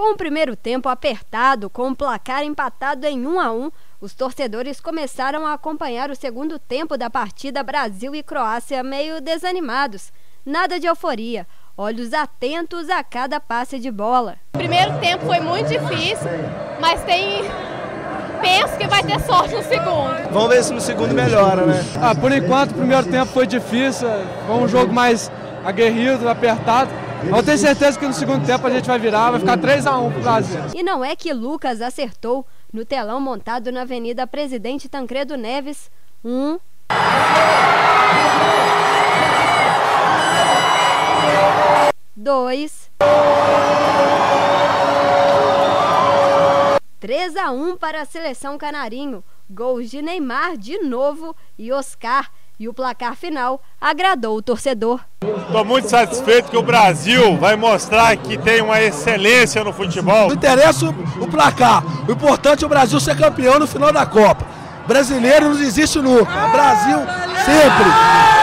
Com o primeiro tempo apertado, com o placar empatado em 1 a 1, os torcedores começaram a acompanhar o segundo tempo da partida Brasil e Croácia meio desanimados. Nada de euforia, olhos atentos a cada passe de bola. O primeiro tempo foi muito difícil, mas tem penso que vai ter sorte no segundo. Vamos ver se no segundo melhora, né? Ah, por enquanto o primeiro tempo foi difícil, foi um jogo mais aguerrido, apertado. Eu tenho certeza que no segundo tempo a gente vai virar, vai ficar 3 a 1 pro Brasil. E não é que Lucas acertou no telão montado na Avenida Presidente Tancredo Neves. Um. Dois. 3 a 1 para a seleção canarinho. Gols de Neymar de novo e Oscar e o placar final agradou o torcedor. Estou muito satisfeito que o Brasil vai mostrar que tem uma excelência no futebol. Não interessa o placar, o importante é o Brasil ser campeão no final da Copa. Brasileiro não existe nunca, Brasil sempre.